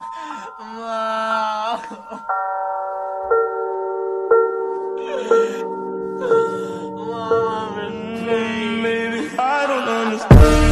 Mom. Mom, baby, I don't understand.